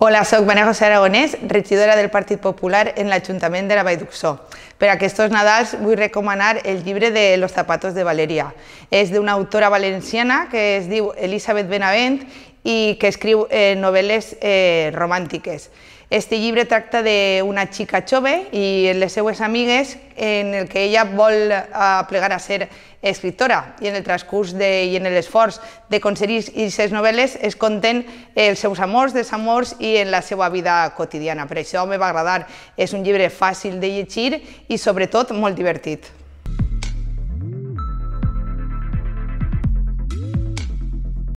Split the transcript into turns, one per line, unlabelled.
Hola, soc Maria José Aragonès, regidora del Partit Popular en l'Ajuntament de la Vall d'Uxó. Per aquests Nadals vull recomanar el llibre de Los zapatos de Valeria. És d'una autora valenciana que es diu Elisabet Benavent i que escriu eh, novel·les eh, romàntiques. Este llibre tracta d'una xica jove i les seues amigues en el que ella vol plegar a ser escriptora i en el transcurs de, i en l'esforç d'aconseguir aquestes novel·les es conten els seus amors, desamors i en la seva vida quotidiana. Per això me va agradar. És un llibre fàcil de llegir i sobretot molt divertit.